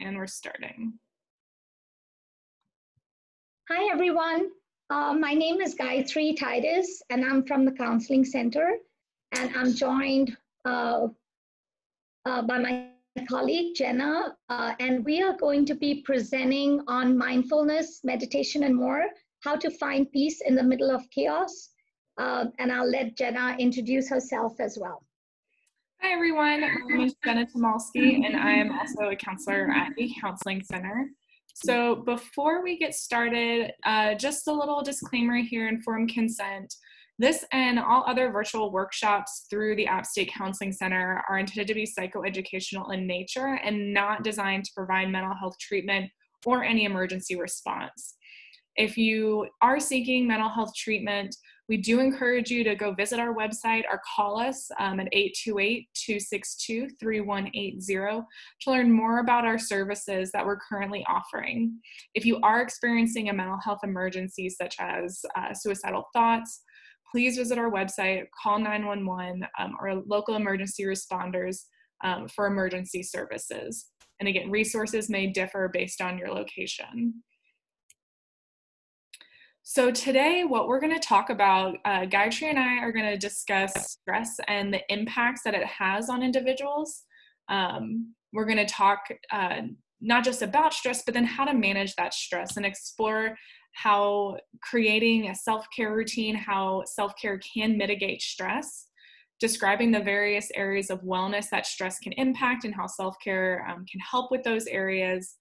and we're starting. Hi, everyone. Uh, my name is Gayatri Titus, and I'm from the Counseling Center. And I'm joined uh, uh, by my colleague, Jenna. Uh, and we are going to be presenting on mindfulness, meditation, and more, how to find peace in the middle of chaos. Uh, and I'll let Jenna introduce herself as well. Hi, everyone. My name is Jenna Tomalski, and I am also a counselor at the Counseling Center. So, before we get started, uh, just a little disclaimer here informed consent. This and all other virtual workshops through the App State Counseling Center are intended to be psychoeducational in nature and not designed to provide mental health treatment or any emergency response. If you are seeking mental health treatment, we do encourage you to go visit our website or call us um, at 828 262 3180 to learn more about our services that we're currently offering. If you are experiencing a mental health emergency, such as uh, suicidal thoughts, please visit our website, call 911 um, or local emergency responders um, for emergency services. And again, resources may differ based on your location. So, today, what we're going to talk about, uh, Gayatri and I are going to discuss stress and the impacts that it has on individuals. Um, we're going to talk uh, not just about stress, but then how to manage that stress and explore how creating a self care routine, how self care can mitigate stress, describing the various areas of wellness that stress can impact and how self care um, can help with those areas,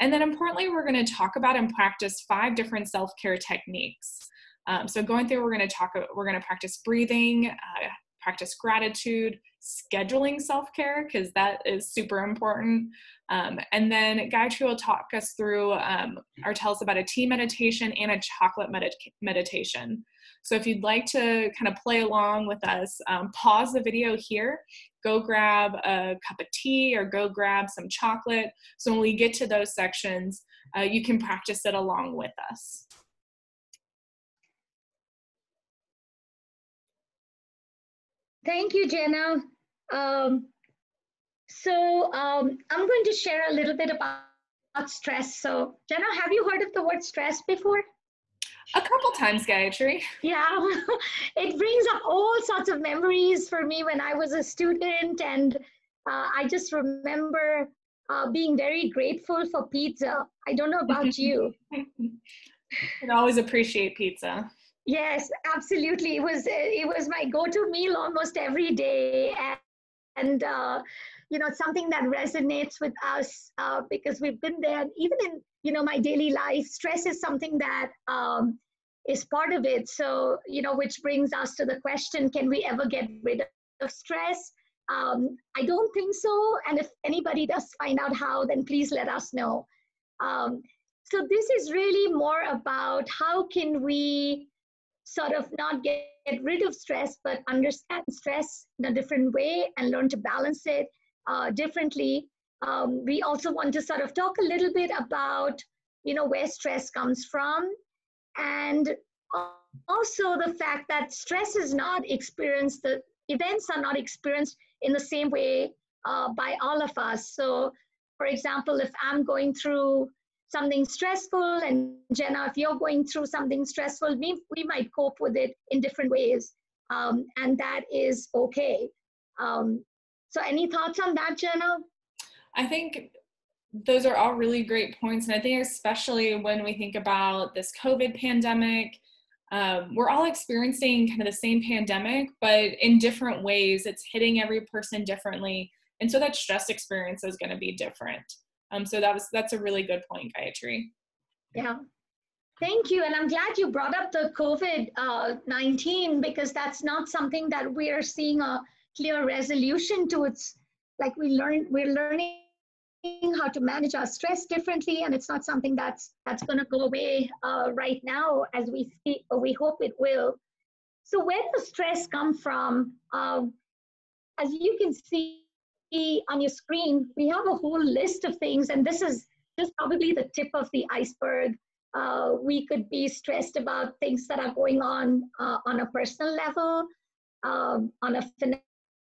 and then importantly, we're going to talk about and practice five different self-care techniques. Um, so going through, we're going to talk, we're going to practice breathing, uh, practice gratitude, scheduling self-care, because that is super important. Um, and then Gayatri will talk us through um, or tell us about a tea meditation and a chocolate med- meditation. So if you'd like to kind of play along with us, um, pause the video here, go grab a cup of tea or go grab some chocolate. So when we get to those sections, uh, you can practice it along with us. Thank you, Jenna. Um, so um, I'm going to share a little bit about, about stress. So Jenna, have you heard of the word stress before? A couple times, Gayatri. Yeah, it brings up all sorts of memories for me when I was a student. And uh, I just remember uh, being very grateful for pizza. I don't know about you. I always appreciate pizza. Yes, absolutely. It was it was my go-to meal almost every day, and, and uh, you know, something that resonates with us uh, because we've been there. Even in you know my daily life, stress is something that um, is part of it. So you know, which brings us to the question: Can we ever get rid of stress? Um, I don't think so. And if anybody does find out how, then please let us know. Um, so this is really more about how can we sort of not get, get rid of stress, but understand stress in a different way and learn to balance it uh, differently. Um, we also want to sort of talk a little bit about, you know, where stress comes from, and also the fact that stress is not experienced. The events are not experienced in the same way uh, by all of us. So, for example, if I'm going through something stressful, and Jenna, if you're going through something stressful, we, we might cope with it in different ways, um, and that is okay. Um, so, any thoughts on that, Jenna? I think those are all really great points. And I think, especially when we think about this COVID pandemic, um, we're all experiencing kind of the same pandemic, but in different ways. It's hitting every person differently. And so that stress experience is going to be different. Um, so that was that's a really good point, Gayatri. Yeah. Thank you. And I'm glad you brought up the COVID uh, 19 because that's not something that we're seeing a clear resolution to it's like we learn we're learning how to manage our stress differently and it's not something that's that's going to go away uh, right now as we speak but we hope it will so where does stress come from um, as you can see on your screen we have a whole list of things and this is just probably the tip of the iceberg uh, we could be stressed about things that are going on uh, on a personal level um, on a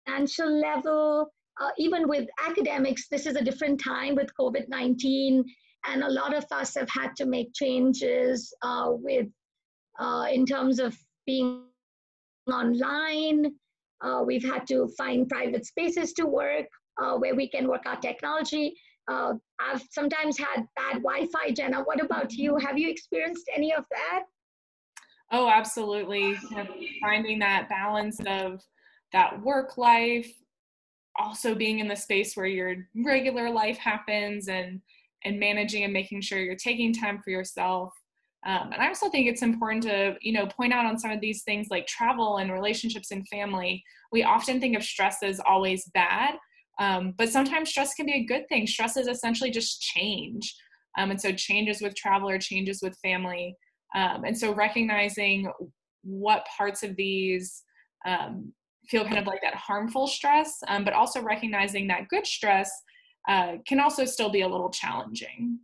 financial level, uh, even with academics, this is a different time with COVID 19, and a lot of us have had to make changes uh, with uh, in terms of being online. Uh, we've had to find private spaces to work uh, where we can work our technology. Uh, I've sometimes had bad Wi Fi, Jenna. What about you? Have you experienced any of that? Oh, absolutely. finding that balance of that work life, also being in the space where your regular life happens and and managing and making sure you're taking time for yourself um, and i also think it's important to you know point out on some of these things like travel and relationships and family we often think of stress as always bad um, but sometimes stress can be a good thing. Stress is essentially just change. Um, and so changes with travel or changes with family. Um, and so recognizing what parts of these um, feel kind of like that harmful stress, um, but also recognizing that good stress uh, can also still be a little challenging.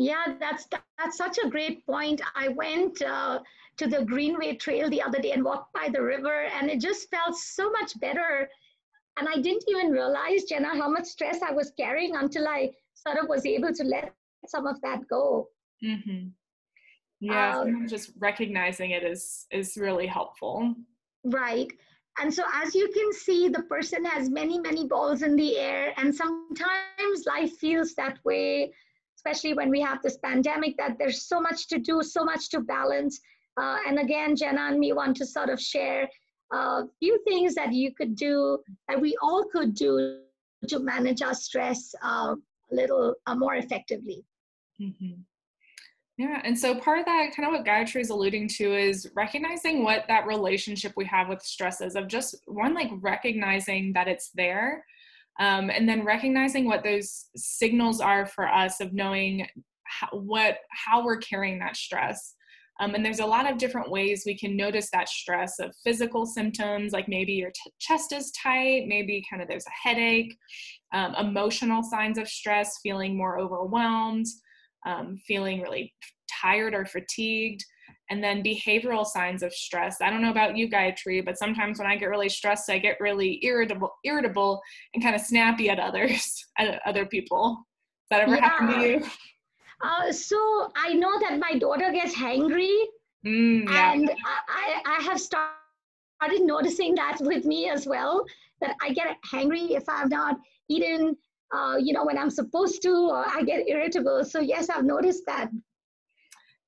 Yeah, that's that's such a great point. I went uh, to the Greenway Trail the other day and walked by the river, and it just felt so much better. And I didn't even realize, Jenna, how much stress I was carrying until I sort of was able to let some of that go. Mm-hmm. Yeah, um, just recognizing it is is really helpful. Right. And so, as you can see, the person has many, many balls in the air. And sometimes life feels that way, especially when we have this pandemic, that there's so much to do, so much to balance. Uh, and again, Jenna and me want to sort of share a few things that you could do, that we all could do to manage our stress uh, a little uh, more effectively. Mm-hmm. Yeah, and so part of that, kind of what Gayatri is alluding to, is recognizing what that relationship we have with stress is of just one, like recognizing that it's there, um, and then recognizing what those signals are for us of knowing how, what how we're carrying that stress. Um, and there's a lot of different ways we can notice that stress of physical symptoms, like maybe your t- chest is tight, maybe kind of there's a headache, um, emotional signs of stress, feeling more overwhelmed um, feeling really tired or fatigued, and then behavioral signs of stress. I don't know about you, Gayatri, but sometimes when I get really stressed, I get really irritable, irritable, and kind of snappy at others, at other people. Does that ever yeah. happen to you? Uh, so I know that my daughter gets hangry, mm, yeah. and I, I have started noticing that with me as well. That I get hangry if I've not eaten uh, you know, when I'm supposed to, or I get irritable. So yes, I've noticed that.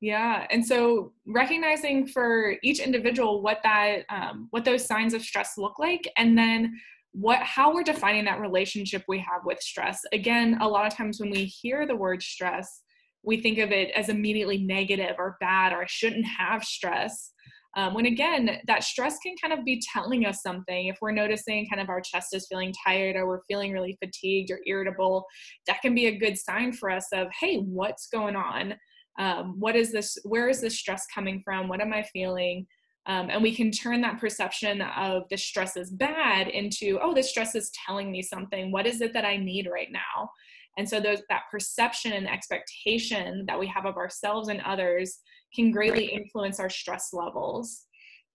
Yeah, and so recognizing for each individual what that, um, what those signs of stress look like, and then what how we're defining that relationship we have with stress. Again, a lot of times when we hear the word stress, we think of it as immediately negative or bad, or I shouldn't have stress. Um, when again, that stress can kind of be telling us something. If we're noticing kind of our chest is feeling tired or we're feeling really fatigued or irritable, that can be a good sign for us of, hey, what's going on? Um, what is this? Where is this stress coming from? What am I feeling? Um, and we can turn that perception of the stress is bad into, oh, this stress is telling me something. What is it that I need right now? And so those that perception and expectation that we have of ourselves and others can greatly influence our stress levels,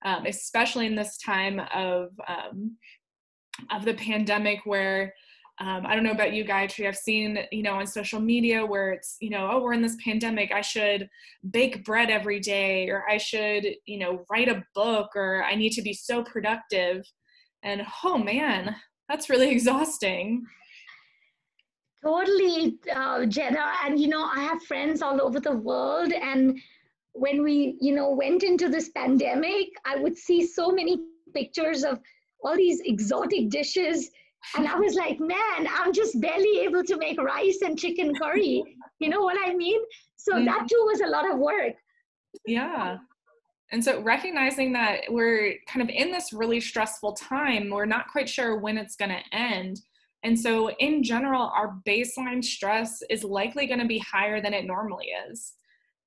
um, especially in this time of um, of the pandemic where um, I don't know about you, Gayatri. I've seen, you know, on social media where it's, you know, oh, we're in this pandemic. I should bake bread every day, or I should, you know, write a book, or I need to be so productive. And oh man, that's really exhausting. Totally, uh, Jenna. And, you know, I have friends all over the world, and when we, you know, went into this pandemic, I would see so many pictures of all these exotic dishes. And I was like, man, I'm just barely able to make rice and chicken curry. You know what I mean? So mm-hmm. that too was a lot of work. Yeah. And so recognizing that we're kind of in this really stressful time, we're not quite sure when it's going to end. And so, in general, our baseline stress is likely going to be higher than it normally is.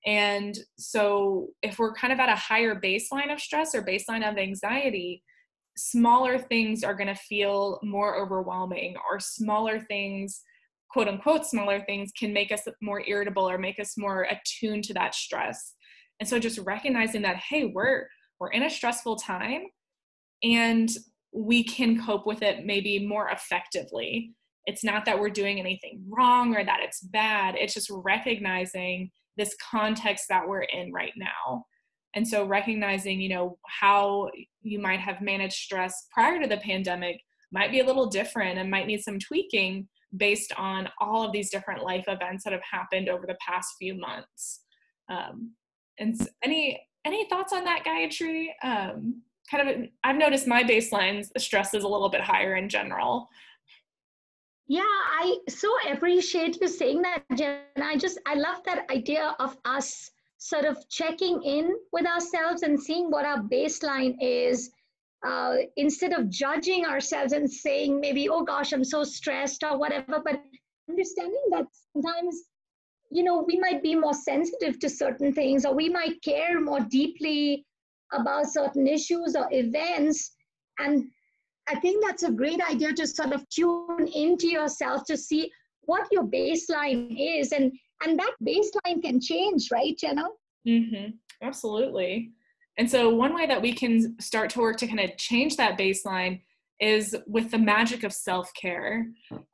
And so, if we're kind of at a higher baseline of stress or baseline of anxiety, smaller things are going to feel more overwhelming, or smaller things, quote unquote, smaller things can make us more irritable or make us more attuned to that stress. And so, just recognizing that, hey, we're we're in a stressful time, and we can cope with it maybe more effectively. It's not that we're doing anything wrong or that it's bad, it's just recognizing this context that we're in right now. And so recognizing, you know, how you might have managed stress prior to the pandemic might be a little different and might need some tweaking based on all of these different life events that have happened over the past few months. Um, and any any thoughts on that, Gayatri? Um, kind of, I've noticed my baseline stress is a little bit higher in general. Yeah, I so appreciate you saying that, Jen. I just I love that idea of us sort of checking in with ourselves and seeing what our baseline is uh, instead of judging ourselves and saying maybe oh gosh i'm so stressed or whatever but understanding that sometimes you know we might be more sensitive to certain things or we might care more deeply about certain issues or events. And i think that's a great idea to sort of tune into yourself to see what your baseline is and and that baseline can change right jenna mm-hmm. absolutely and so, one way that we can start to work to kind of change that baseline is with the magic of self care.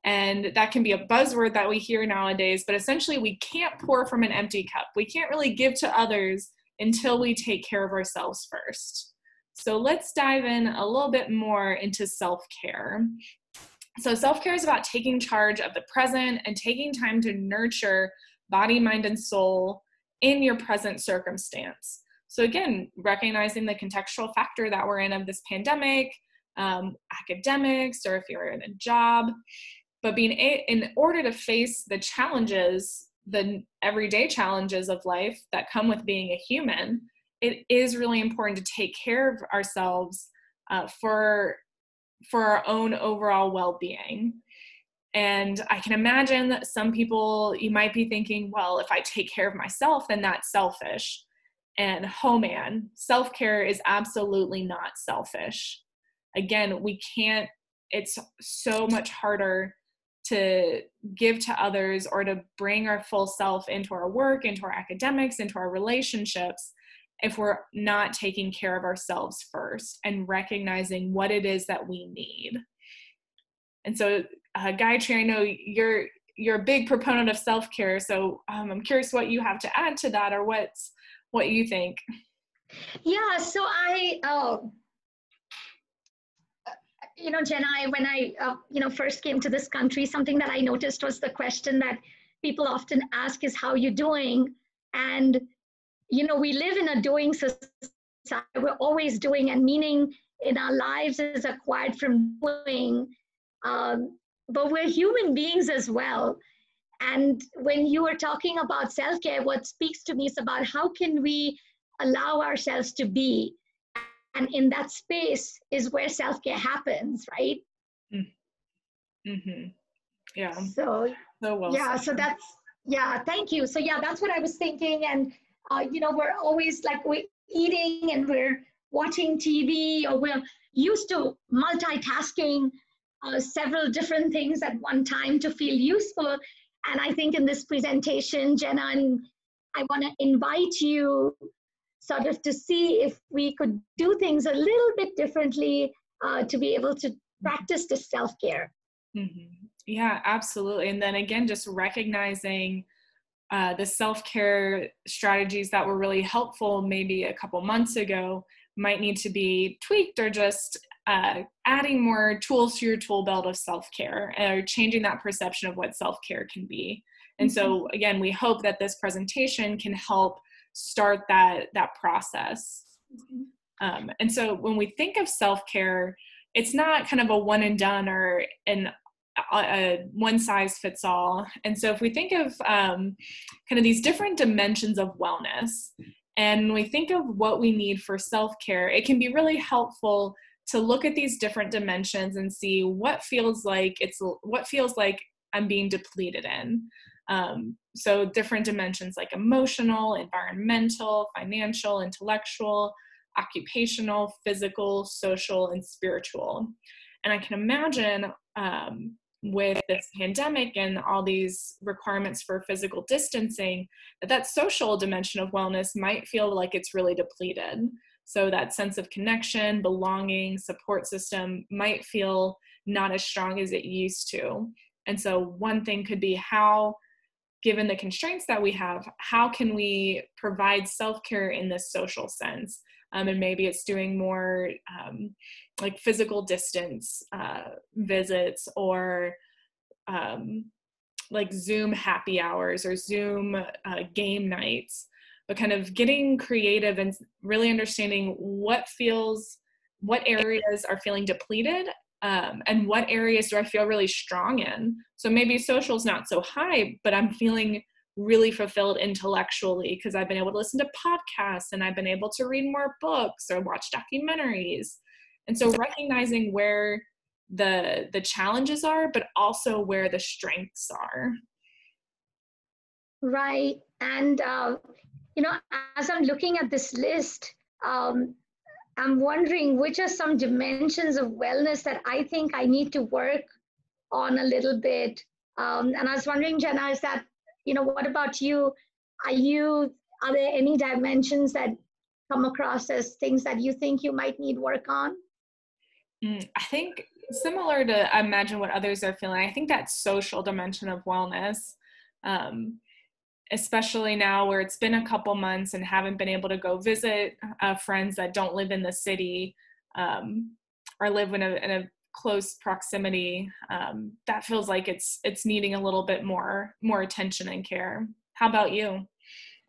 And that can be a buzzword that we hear nowadays, but essentially, we can't pour from an empty cup. We can't really give to others until we take care of ourselves first. So, let's dive in a little bit more into self care. So, self care is about taking charge of the present and taking time to nurture body, mind, and soul in your present circumstance. So, again, recognizing the contextual factor that we're in of this pandemic, um, academics, or if you're in a job, but being a- in order to face the challenges, the everyday challenges of life that come with being a human, it is really important to take care of ourselves uh, for for our own overall well-being. And I can imagine that some people you might be thinking, well, if I take care of myself, then that's selfish. And oh man, self care is absolutely not selfish. Again, we can't, it's so much harder to give to others or to bring our full self into our work, into our academics, into our relationships if we're not taking care of ourselves first and recognizing what it is that we need. And so, uh, Gayatri, I know you're you're a big proponent of self care. So um, I'm curious what you have to add to that, or what's what you think. Yeah, so I, uh, you know, Jenna, I, when I, uh, you know, first came to this country, something that I noticed was the question that people often ask is, how you doing? And, you know, we live in a doing society. We're always doing, and meaning in our lives is acquired from doing. Um, but we're human beings as well. And when you are talking about self care, what speaks to me is about how can we allow ourselves to be. And in that space is where self care happens, right? Mm-hmm. Yeah. So, so well yeah, said. so that's, yeah, thank you. So, yeah, that's what I was thinking. And, uh, you know, we're always like we're eating and we're watching TV or we're used to multitasking uh, several different things at one time to feel useful. And I think in this presentation, Jenna, and I want to invite you sort of to see if we could do things a little bit differently uh, to be able to practice the self care. Mm-hmm. Yeah, absolutely. And then again, just recognizing uh, the self care strategies that were really helpful maybe a couple months ago might need to be tweaked or just uh, adding more tools to your tool belt of self care or changing that perception of what self care can be. And mm-hmm. so, again, we hope that this presentation can help start that that process. Mm-hmm. Um, and so, when we think of self care, it's not kind of a one and done or an a, one size fits all. And so, if we think of um, kind of these different dimensions of wellness, and we think of what we need for self care, it can be really helpful to look at these different dimensions and see what feels like it's what feels like I'm being depleted in. Um, so different dimensions like emotional, environmental, financial, intellectual, occupational, physical, social, and spiritual. And I can imagine um, with this pandemic and all these requirements for physical distancing that that social dimension of wellness might feel like it's really depleted So that sense of connection, belonging, support system might feel not as strong as it used to. And so one thing could be how given the constraints that we have, how can we provide self care in this social sense? Um, and maybe it's doing more um, like physical distance uh, visits or um, like Zoom happy hours or Zoom uh, game nights, but kind of getting creative and really understanding what feels, what areas are feeling depleted um, and what areas do I feel really strong in. So maybe social's not so high, but I'm feeling really fulfilled intellectually because I've been able to listen to podcasts and I've been able to read more books or watch documentaries. And so recognizing where the the challenges are, but also where the strengths are. Right. And uh, you know, as I'm looking at this list, um, I'm wondering which are some dimensions of wellness that I think I need to work on a little bit. Um, and I was wondering, Jenna, is that, you know, what about you? Are you, are there any dimensions that come across as things that you think you might need work on? Mm, I think similar to imagine what others are feeling, I think that social dimension of wellness, um, especially now where it's been a couple months and haven't been able to go visit uh, friends that don't live in the city um, or live in a, in a close proximity um, that feels like it's it's needing a little bit more more attention and care. How about you?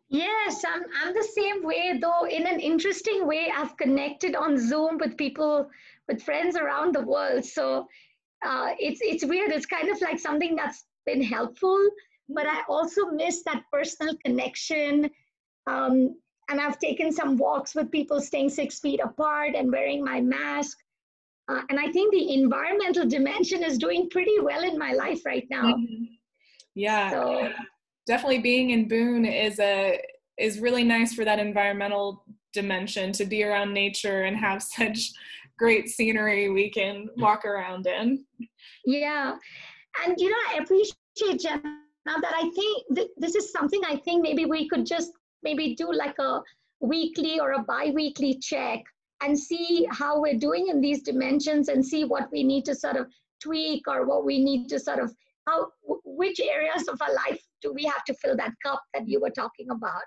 Yes i'm i'm the same way though. In an interesting way i've connected on zoom with people with friends around the world. So uh, it's it's weird. It's kind of like something that's been helpful but I also miss that personal connection. Um, and I've taken some walks with people staying six feet apart and wearing my mask. Uh, and I think the environmental dimension is doing pretty well in my life right now. Mm-hmm. Yeah, so, definitely being in Boone is a is really nice for that environmental dimension to be around nature and have such great scenery we can walk around in. Yeah, and you know I appreciate Jen now that I think th- this is something I think maybe we could just maybe do like a weekly or a bi-weekly check and see how we're doing in these dimensions and see what we need to sort of tweak or what we need to sort of how which areas of our life do we have to fill that cup that you were talking about?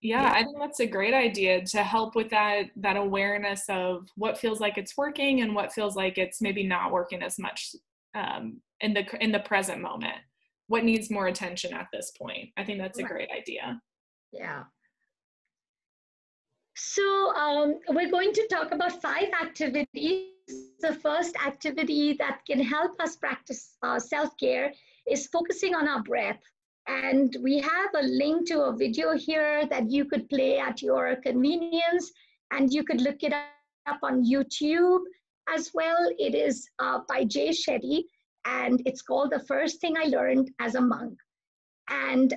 Yeah. I think that's a great idea to help with that that awareness of what feels like it's working and what feels like it's maybe not working as much um, in the in the present moment what needs more attention at this point. I think that's a great idea. Yeah. So um, we're going to talk about five activities. The first activity that can help us practice uh, self-care is focusing on our breath. And we have a link to a video here that you could play at your convenience and you could look it up on youtube. As well it is uh, by jay shetty and it's called The First Thing I Learned as a Monk. And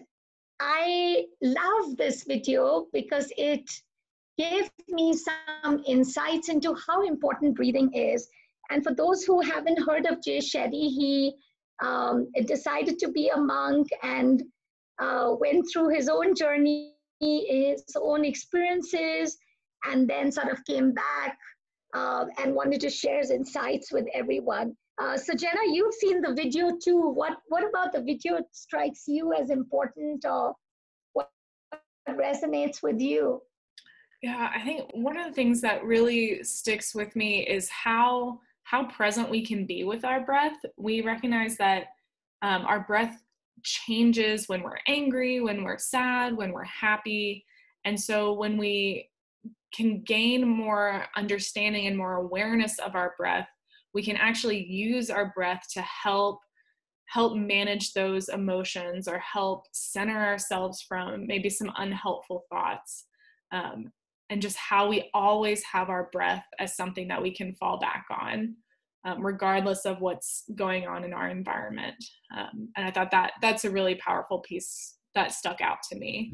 I love this video because it gave me some insights into how important breathing is. And for those who haven't heard of Jay Shetty, he um, decided to be a monk and uh, went through his own journey, his own experiences, and then sort of came back uh, and wanted to share his insights with everyone. Uh, so Jenna, you've seen the video too. What what about the video strikes you as important or what resonates with you? Yeah, I think one of the things that really sticks with me is how how present we can be with our breath. We recognize that um, our breath changes when we're angry, when we're sad, when we're happy. And so when we can gain more understanding and more awareness of our breath, we can actually use our breath to help help manage those emotions or help center ourselves from maybe some unhelpful thoughts um, and just how we always have our breath as something that we can fall back on um, regardless of what's going on in our environment. Um, and i thought that that's a really powerful piece that stuck out to me.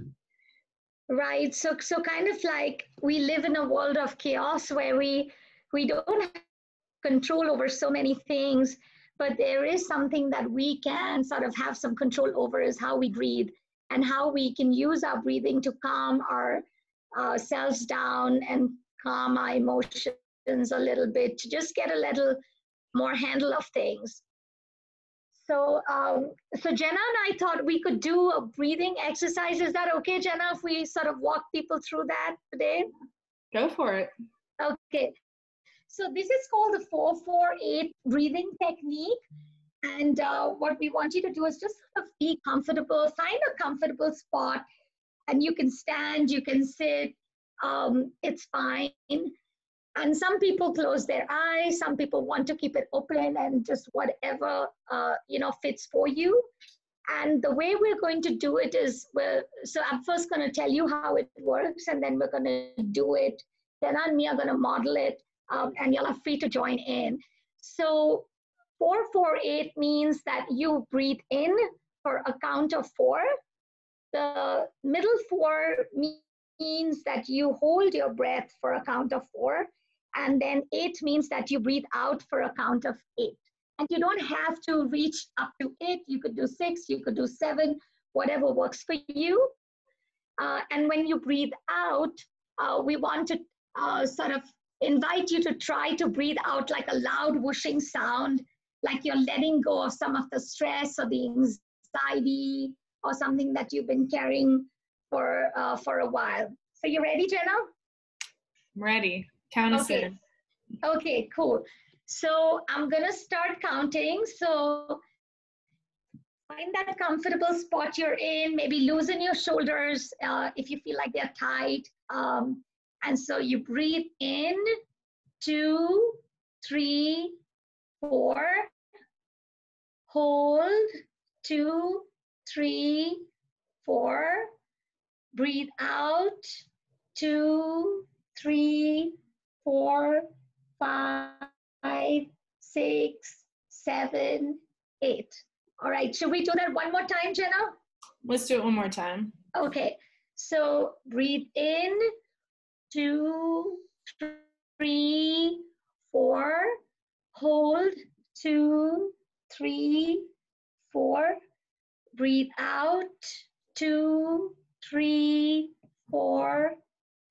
Right. So so kind of like we live in a world of chaos where we we don't control over so many things but there is something that we can sort of have some control over is how we breathe and how we can use our breathing to calm our uh, down and calm our emotions a little bit, to just get a little more handle of things. So, um, so Jenna and I thought we could do a breathing exercise. Is that okay, Jenna, if we sort of walk people through that today? Go for it. Okay. So this is called the 448 breathing technique. And uh, what we want you to do is just sort of be comfortable, find a comfortable spot, and you can stand, you can sit, um, it's fine. And some people close their eyes, some people want to keep it open and just whatever, uh, you know, fits for you. And the way we're going to do it is, we're, so I'm first going to tell you how it works, and then we're going to do it. Then and me are going to model it, um, and you'll are free to join in. So 448 means that you breathe in for a count of four. The middle four means that you hold your breath for a count of four. And then eight means that you breathe out for a count of eight. And you don't have to reach up to eight. You could do six, you could do seven, whatever works for you. Uh, and when you breathe out, uh, we want to uh, sort of invite you to try to breathe out like a loud whooshing sound, like you're letting go of some of the stress or the anxiety or something that you've been carrying for uh, for a while. So you ready, Jenna? I'm ready. Count us okay. in. Okay, cool. So I'm gonna start counting. So find that comfortable spot you're in. Maybe loosen your shoulders uh, if you feel like they're tight. Um, and so you breathe in, two, three, four. Hold, two, three, four. Breathe out, two, three, four, five, six, seven, eight. All right, should we do that one more time, Jenna? Let's do it one more time. Okay, so breathe in, two, three, four. Hold, two, three, four. Breathe out, two, three, four,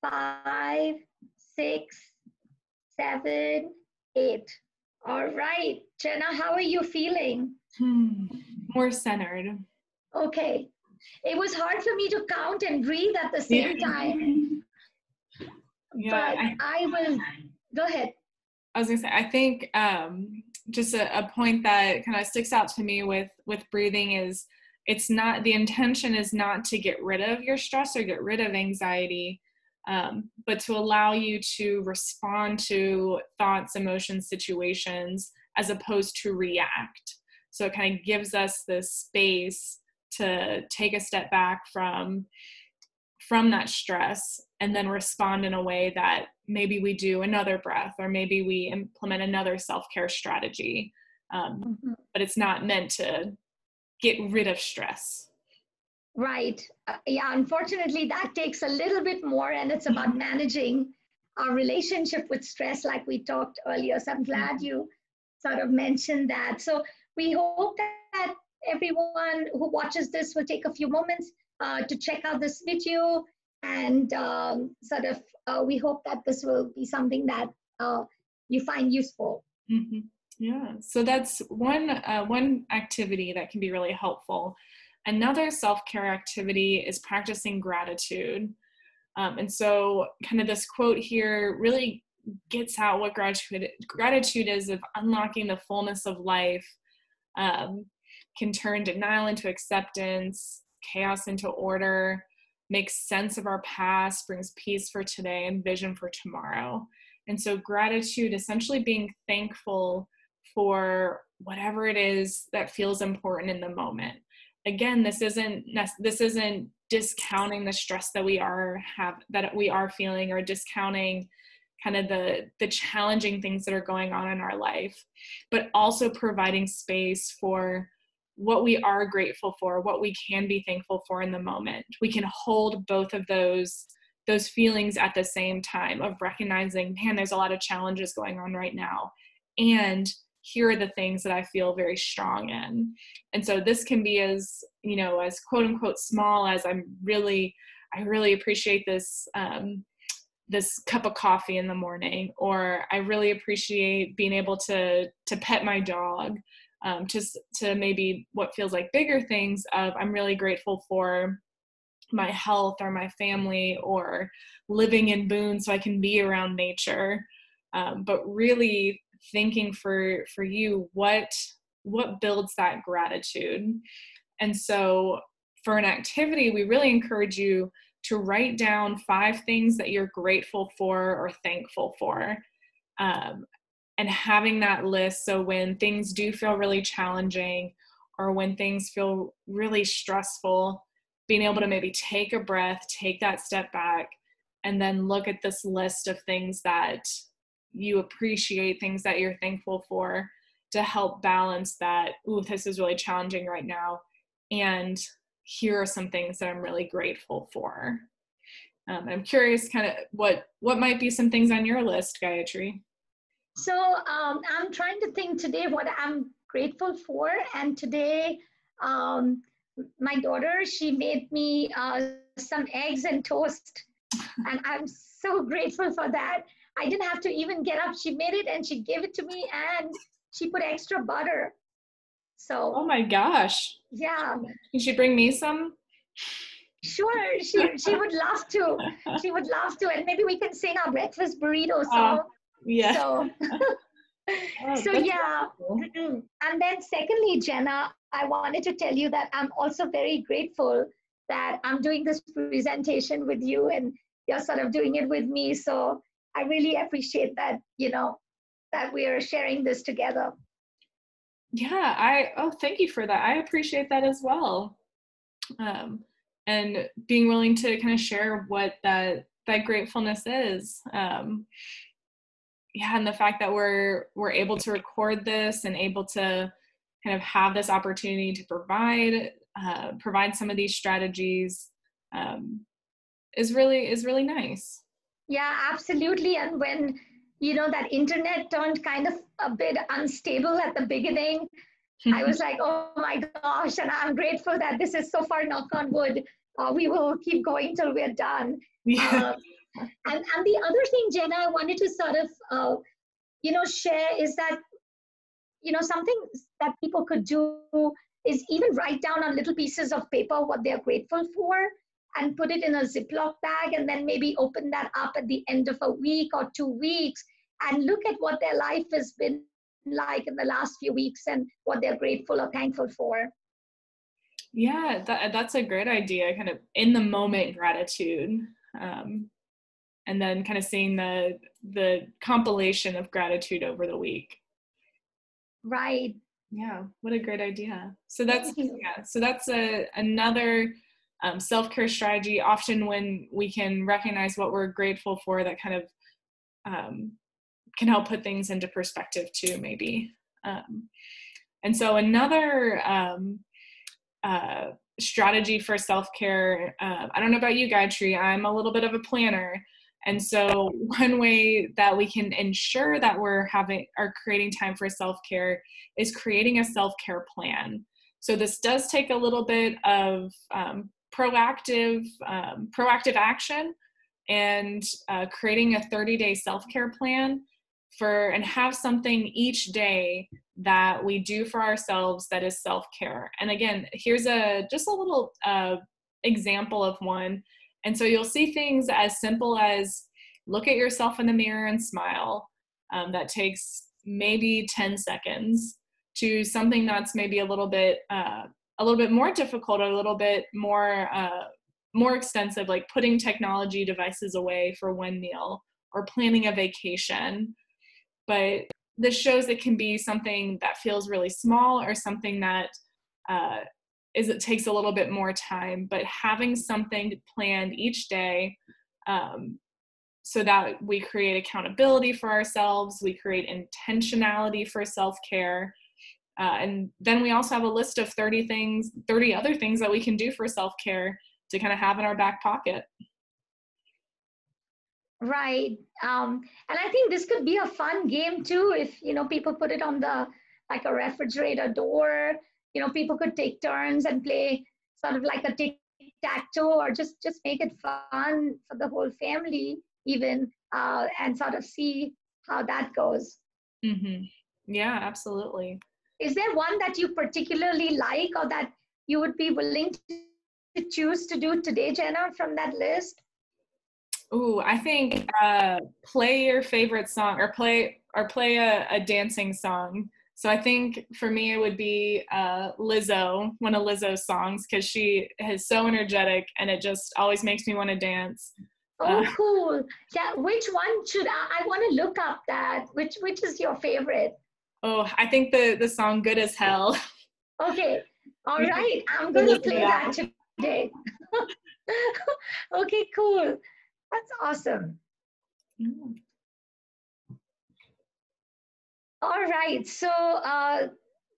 five, six, seven, eight. All right, Jenna, how are you feeling? Hmm. More centered. Okay. It was hard for me to count and breathe at the same Yeah. time, Yeah, but I, I will. Go ahead. I was gonna say, I think um, just a, a point that kind of sticks out to me with with breathing is it's not the intention is not to get rid of your stress or get rid of anxiety, um, but to allow you to respond to thoughts, emotions, situations as opposed to react. So it kind of gives us this space to take a step back from from that stress and then respond in a way that maybe we do another breath or maybe we implement another self-care strategy um, Mhm. but it's not meant to get rid of stress Right. Uh, yeah, unfortunately, that takes a little bit more, and it's about managing our relationship with stress, like we talked earlier. So I'm glad you sort of mentioned that. So we hope that everyone who watches this will take a few moments uh, to check out this video, and um, sort of uh, we hope that this will be something that uh, you find useful. hmm Yeah, so that's one uh, one activity that can be really helpful. Another self care activity is practicing gratitude. Um, and so, kind of this quote here really gets out what gratitude gratitude is of unlocking the fullness of life. Um, can turn denial into acceptance, chaos into order, makes sense of our past, brings peace for today, and vision for tomorrow. And so, gratitude essentially being thankful for whatever it is that feels important in the moment. Again, this isn't this isn't discounting the stress that we are have that we are feeling or discounting kind of the the challenging things that are going on in our life, but also providing space for what we are grateful for, what we can be thankful for in the moment. We can hold both of those those feelings at the same time of recognizing, man, there's a lot of challenges going on right now. And here are the things that I feel very strong in. And so this can be as, you know, as quote unquote small as I'm really, I really appreciate this um, this cup of coffee in the morning or i really appreciate being able to to pet my dog um, to to maybe what feels like bigger things of i'm really grateful for my health or my family or living in boone so i can be around nature um, but really thinking for for you what what builds that gratitude and so for an activity we really encourage you to write down five things that you're grateful for or thankful for. Um, and having that list so when things do feel really challenging or when things feel really stressful, being able to maybe take a breath, take that step back, and then look at this list of things that you appreciate, things that you're thankful for to help balance that, ooh, this is really challenging right now. And here are some things that I'm really grateful for. Um, I'm curious, kind of what what might be some things on your list, Gayatri. So um, I'm trying to think today what I'm grateful for, and today um, my daughter she made me uh, some eggs and toast, and I'm so grateful for that. I didn't have to even get up; she made it and she gave it to me, and she put extra butter. So. Oh my gosh. Yeah. Can she bring me some? Sure, she she would love to. She would love to, and maybe we can sing our breakfast burrito song. Uh, yeah. So, oh, so yeah. Cool. And then secondly, Jenna, I wanted to tell you that I'm also very grateful that I'm doing this presentation with you, and you're sort of doing it with me. So I really appreciate that. You know, that we are sharing this together. Yeah, I oh thank you for that. I appreciate that as well. Um, and being willing to kind of share what that that gratefulness is. Um, yeah, and the fact that we're we're able to record this and able to kind of have this opportunity to provide uh, provide some of these strategies um, is really is really nice. Yeah, absolutely. And when you know that internet turned kind of a bit unstable at the beginning i was like oh my gosh and i'm grateful that this is so far knock on wood uh, we will keep going till we're done yeah. Uh, and, and the other thing jenna i wanted to sort of uh, you know share is that you know something that people could do is even write down on little pieces of paper what they're grateful for and put it in a Ziploc bag and then maybe open that up at the end of a week or two weeks and look at what their life has been like in the last few weeks and what they're grateful or thankful for. Yeah, that, that's a great idea, kind of in the moment gratitude. Um, and then kind of seeing the the compilation of gratitude over the week. Right. Yeah, what a great idea. So that's yeah, so that's a another um, self-care strategy often when we can recognize what we're grateful for that kind of um, can help put things into perspective too maybe um, and so another um, uh, strategy for self-care uh, i don't know about you gayatri i'm a little bit of a planner and so one way that we can ensure that we're having or creating time for self-care is creating a self-care plan. So this does take a little bit of um, proactive um, proactive action and uh, creating a 30 day self-care plan for and have something each day that we do for ourselves that is self-care. And again here's a just a little uh, example of one and so you'll see things as simple as look at yourself in the mirror and smile um, that takes maybe 10 seconds to something that's maybe a little bit uh, a little bit more difficult, a little bit more uh, more extensive, like putting technology devices away for one meal or planning a vacation. But this shows it can be something that feels really small or something that uh, is it takes a little bit more time. But having something planned each day um, so that we create accountability for ourselves, we create intentionality for self care, uh, and then we also have a list of 30 things, 30 other things that we can do for self care to kind of have in our back pocket. Right. Um, and I think this could be a fun game too if, you know, people put it on the, like a refrigerator door, you know, people could take turns and play sort of like a tic tac toe or just, just make it fun for the whole family. even uh, and sort of see how that goes. Mm-hmm. Yeah, absolutely. Is there one that you particularly like or that you would be willing to choose to do today, Jenna, from that list? Ooh, I think uh, play your favorite song or play or play a, a dancing song. So I think for me it would be uh, Lizzo, one of Lizzo's songs, because she is so energetic and it just always makes me want to dance. Oh, uh, cool! Yeah, which one should I? I want to look up that. Which which is your favorite? Oh, I think the the song "Good as Hell." Okay, all right. I'm gonna play that today. okay, cool. That's awesome. Mm. All right. So uh,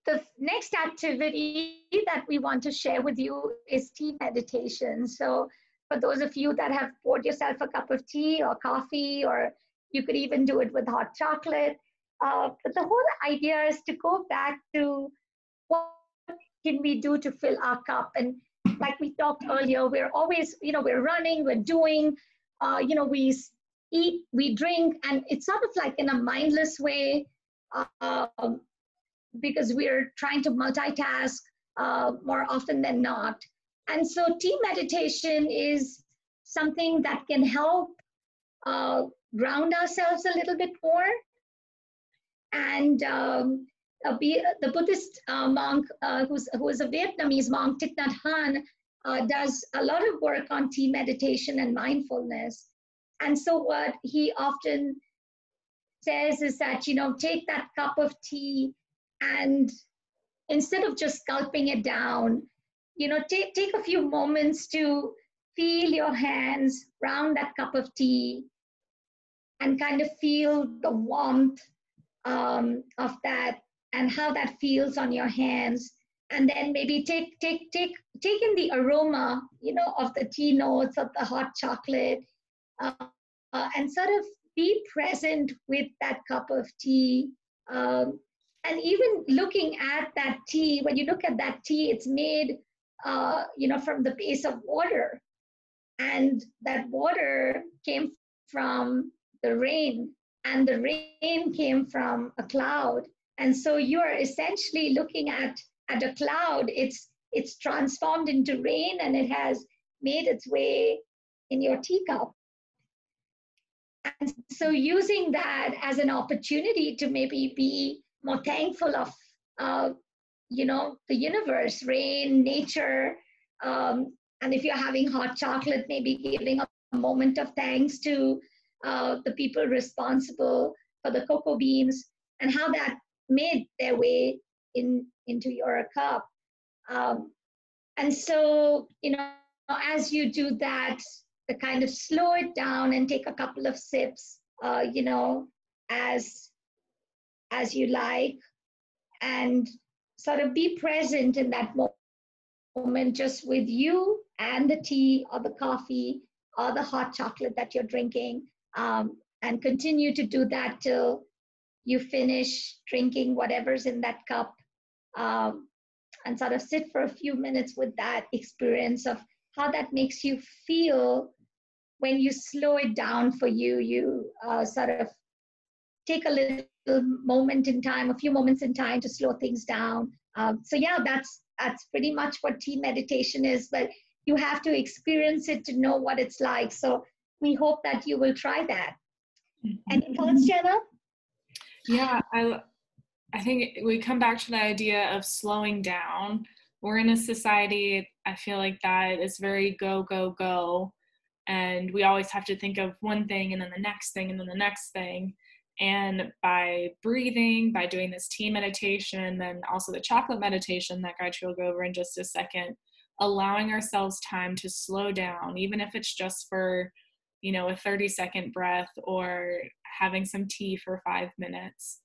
the next activity that we want to share with you is tea meditation. So for those of you that have poured yourself a cup of tea or coffee, or you could even do it with hot chocolate. Uh, but the whole idea is to go back to what can we do to fill our cup and like we talked earlier we're always you know we're running we're doing uh, you know we eat we drink and it's sort of like in a mindless way uh, because we're trying to multitask uh, more often than not and so tea meditation is something that can help uh, ground ourselves a little bit more and um, the Buddhist uh, monk uh, who's, who is a Vietnamese monk, Thich Nhat Hanh, uh, does a lot of work on tea meditation and mindfulness. And so what he often says is that, you know, take that cup of tea and instead of just gulping it down, you know, take, take a few moments to feel your hands round that cup of tea and kind of feel the warmth um, of that and how that feels on your hands. And then maybe take take take take in the aroma you know of the tea notes of the hot chocolate uh, uh, and sort of be present with that cup of tea um, and even looking at that tea when you look at that tea it's made uh, you know from the base of water and that water came from the rain and the rain came from a cloud and so you're essentially looking at, at a cloud. It's, it's transformed into rain and it has made its way in your teacup. And so using that as an opportunity to maybe be more thankful of, uh, you know, the universe, rain, nature. Um, and if you're having hot chocolate, maybe giving a moment of thanks to uh, the people responsible for the cocoa beans and how that made their way in into your cup. Um, and so, you know, as you do that, to kind of slow it down and take a couple of sips, uh, you know, as as you like, and sort of be present in that moment just with you and the tea or the coffee or the hot chocolate that you're drinking, um, and continue to do that till you finish drinking whatever's in that cup um, and sort of sit for a few minutes with that experience of how that makes you feel when you slow it down for you you uh, sort of take a little moment in time a few moments in time to slow things down um, so yeah that's that's pretty much what tea meditation is but you have to experience it to know what it's like so we hope that you will try that mm-hmm. any thoughts jenna yeah, I I think we come back to the idea of slowing down. We're in a society, I feel like that is very go, go, go. And we always have to think of one thing and then the next thing and then the next thing. And by breathing, by doing this tea meditation, and then also the chocolate meditation that Gayatri will go over in just a second, allowing ourselves time to slow down, even if it's just for you know, a 30 second breath or having some tea for five minutes,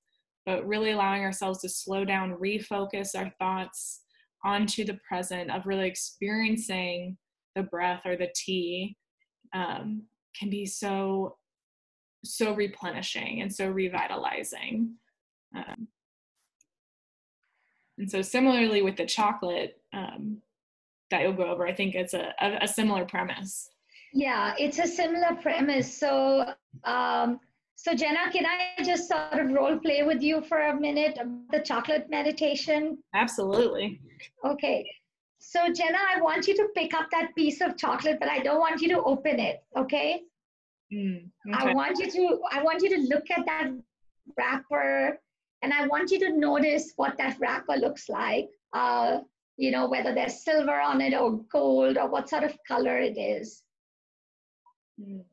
but really allowing ourselves to slow down, refocus our thoughts onto the present of really experiencing the breath or the tea um, can be so so replenishing and so revitalizing um, and so similarly with the chocolate um, that you'll go over i think it's a, a, a similar premise Yeah, it's a similar premise. So, um, so Jenna, can I just sort of role play with you for a minute about the chocolate meditation? Absolutely. Okay. So Jenna, I want you to pick up that piece of chocolate, but I don't want you to open it. Okay. Mm, I want you to I want you to look at that wrapper and I want you to notice what that wrapper looks like. Uh, you know, whether there's silver on it or gold or what sort of color it is. Mm.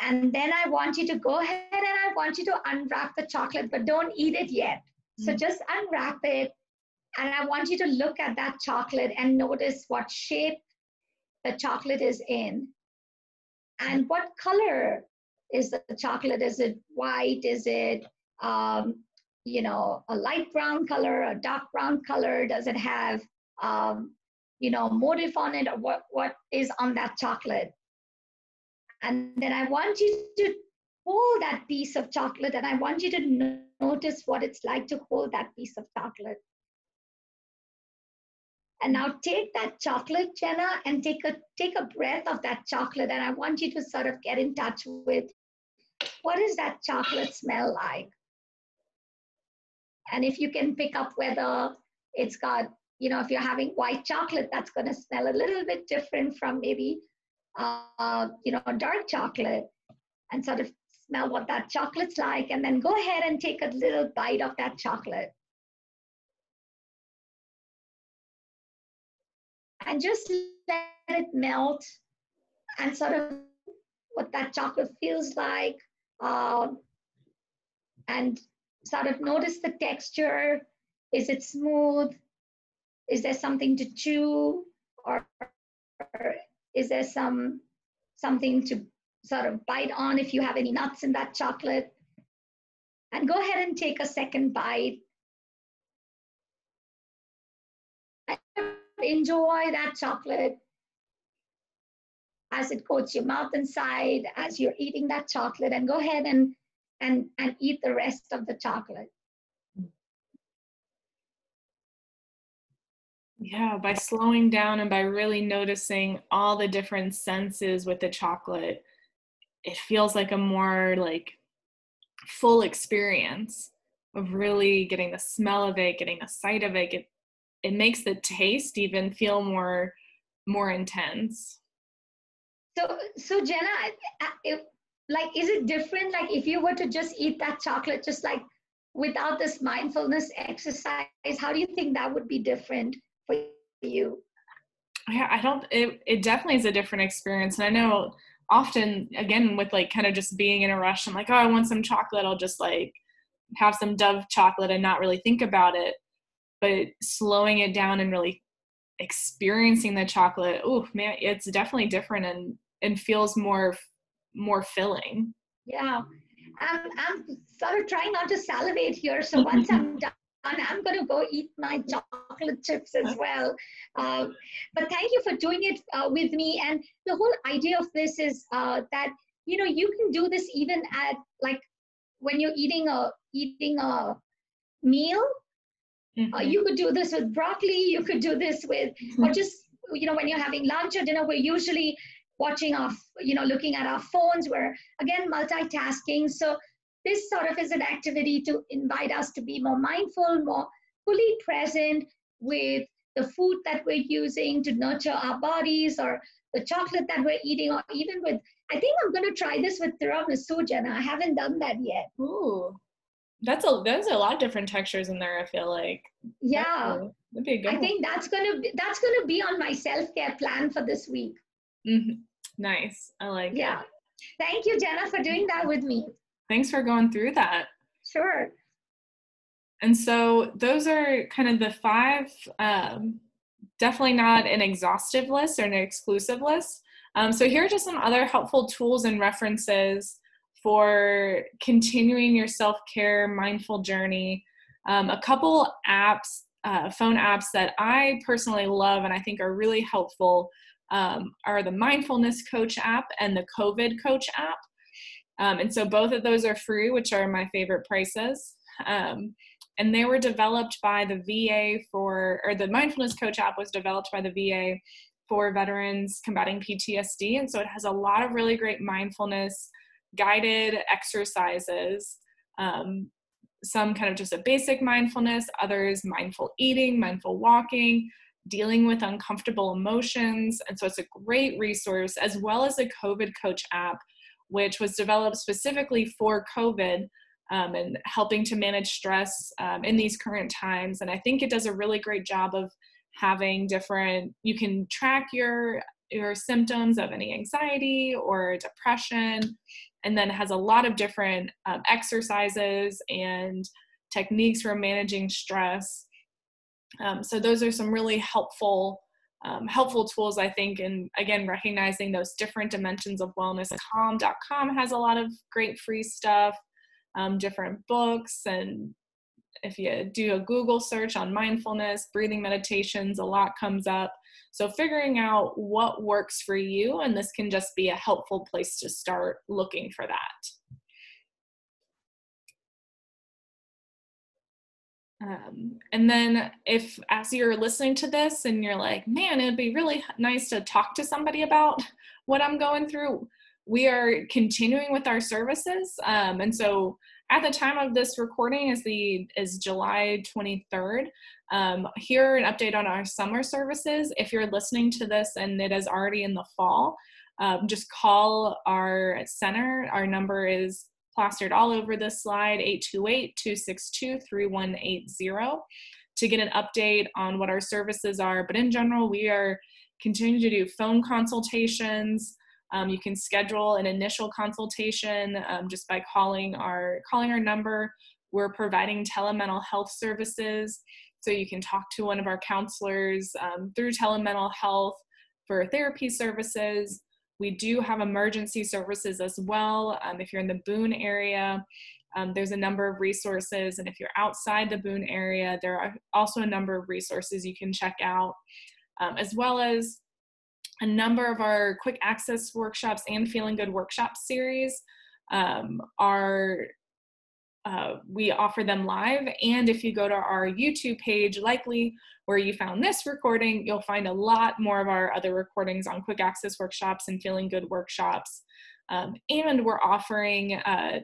And then I want you to go ahead and I want you to unwrap the chocolate, but don't eat it yet. So Mm. just unwrap it. And I want you to look at that chocolate and notice what shape the chocolate is in. And what color is the chocolate? Is it white? Is it, um, you know, a light brown color, a dark brown color? Does it have, um, you know, motif on it? Or what, what is on that chocolate? And then I want you to hold that piece of chocolate and I want you to notice what it's like to hold that piece of chocolate. And now take that chocolate, Jenna, and take a take a breath of that chocolate. And I want you to sort of get in touch with what does that chocolate smell like? And if you can pick up whether it's got, you know, if you're having white chocolate, that's going to smell a little bit different from maybe, uh, you know, dark chocolate, and sort of smell what that chocolate's like. And then go ahead and take a little bite of that chocolate. And just let it melt and sort of what that chocolate feels like um, and sort of notice the texture. Is it smooth? Is there something to chew? Or, or is there some something to sort of bite on if you have any nuts in that chocolate? And go ahead and take a second bite enjoy that chocolate as it coats your mouth inside as you're eating that chocolate and go ahead and and and eat the rest of the chocolate Yeah, by slowing down and by really noticing all the different senses with the chocolate, it feels like a more like full experience of really getting the smell of it, getting the sight of it. It, it makes the taste even feel more more intense. so so jenna if, like is it different like if you were to just eat that chocolate just like without this mindfulness exercise how do you think that would be different for you Yeah, I don't. It it definitely is a different experience, and I know often again with like kind of just being in a rush. I'm like, oh, I want some chocolate. I'll just like have some Dove chocolate and not really think about it. But slowing it down and really experiencing the chocolate, oh man, it's definitely different and and feels more more filling. yeah. I'm i'm sort of trying not to salivate here. So once i'm done i'm going to go eat my chocolate chips as well. Um, but thank you for doing it uh, with me. And the whole idea of this is uh, that you know you can do this even at like when you're eating a eating a meal uh, Mhm. you could do this with broccoli you could do this with or just you know when you're having lunch or dinner we're usually watching our you know looking at our phones. We're again multitasking. So this sort of is an activity to invite us to be more mindful more fully present with the food that we're using to nurture our bodies or the chocolate that we're eating or even with i think i'm going to try this with tiramisu jenna i haven't done that yet. Ooh, that's a there's a lot of different textures in there. I feel like. yeah that'd be a good. i one. think that's going to be that's going to be on my self-care plan for this week Mhm. Nice. I like Yeah. it. Thank you, Jenna, for doing that with me. Thanks for going through that. Sure. And so those are kind of the five, um, definitely not an exhaustive list or an exclusive list. Um, so here are just some other helpful tools and references for continuing your self care mindful journey. Um, a couple apps, uh, phone apps that I personally love and I think are really helpful um, are the Mindfulness Coach app and the COVID Coach app. Um, and so both of those are free, which are my favorite prices. Um, and they were developed by the VA for, or the Mindfulness Coach app was developed by the VA for veterans combating PTSD. And so it has a lot of really great mindfulness guided exercises. Um, some kind of just a basic mindfulness, others mindful eating, mindful walking, dealing with uncomfortable emotions. And so it's a great resource, as well as a COVID coach app, which was developed specifically for COVID um, and helping to manage stress um, in these current times. And I think it does a really great job of having different, you can track your your symptoms of any anxiety or depression and then has a lot of different um, exercises and techniques for managing stress. Um, so those are some really helpful um, helpful tools i think and again recognizing those different dimensions of wellness calm.com has a lot of great free stuff um, different books and if you do a google search on mindfulness breathing meditations a lot comes up so figuring out what works for you and this can just be a helpful place to start looking for that Um, and then if as you're listening to this and you're like, man, it'd be really nice to talk to somebody about what I'm going through, we are continuing with our services. Um, and so at the time of this recording is the is July 23rd. Um, here an update on our summer services. If you're listening to this and it is already in the fall, um, just call our center. Our number is plastered all over this slide 828-262-3180 to get an update on what our services are but in general we are continuing to do phone consultations um, you can schedule an initial consultation um, just by calling our calling our number we're providing telemental health services so you can talk to one of our counselors um, through telemental health for therapy services we do have emergency services as well. Um, if you're in the Boone area, um, there's a number of resources. And if you're outside the Boone area, there are also a number of resources you can check out, um, as well as a number of our quick access workshops and feeling good workshop series um, are uh, we offer them live. And if you go to our YouTube page, likely where you found this recording, you'll find a lot more of our other recordings on quick access workshops and feeling good workshops. Um, and we're offering uh,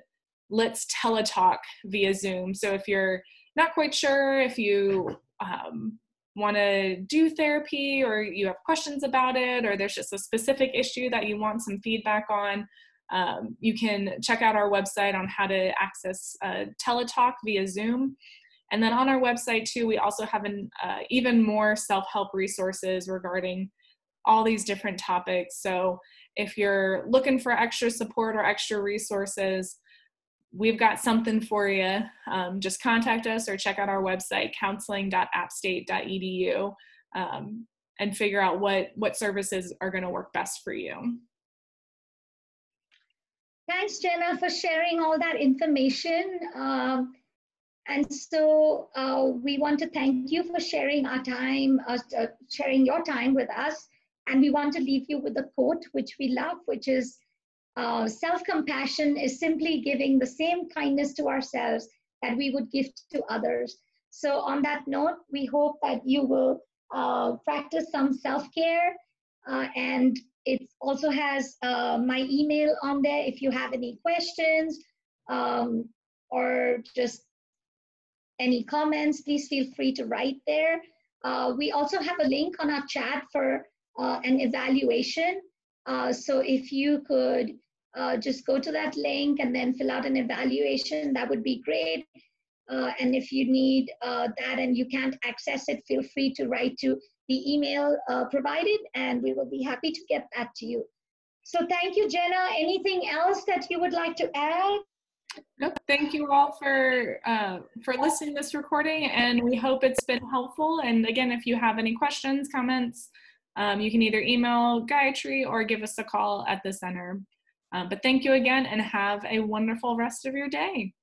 Let's Teletalk via Zoom. So if you're not quite sure if you um, want to do therapy or you have questions about it, or there's just a specific issue that you want some feedback on, um, you can check out our website on how to access uh, teletalk via Zoom. And then on our website too, we also have an, uh, even more self-help resources regarding all these different topics. So if you're looking for extra support or extra resources, we've got something for you. Um, just contact us or check out our website, counseling.appstate.edu, um, and figure out what, what services are going to work best for you. Thanks, Jenna, for sharing all that information. Um, and so uh, we want to thank you for sharing our time, uh, uh, sharing your time with us. And we want to leave you with a quote, which we love, which is uh, self-compassion is simply giving the same kindness to ourselves that we would give to others. So on that note, we hope that you will uh, practice some self-care uh, and it also has uh, my email on there if you have any questions um, or just any comments, please feel free to write there. Uh, we also have a link on our chat for uh, an evaluation. Uh, so if you could uh, just go to that link and then fill out an evaluation, that would be great. Uh, and if you need uh, that and you can't access it, feel free to write to the email uh, provided and we will be happy to get that to you. So thank you, Jenna. Anything else that you would like to add? Nope. Thank you all for uh, for listening this recording, and we hope it's been helpful. And again, if you have any questions, comments, um, you can either email Gayatri or give us a call at the center. Um, but thank you again, and have a wonderful rest of your day.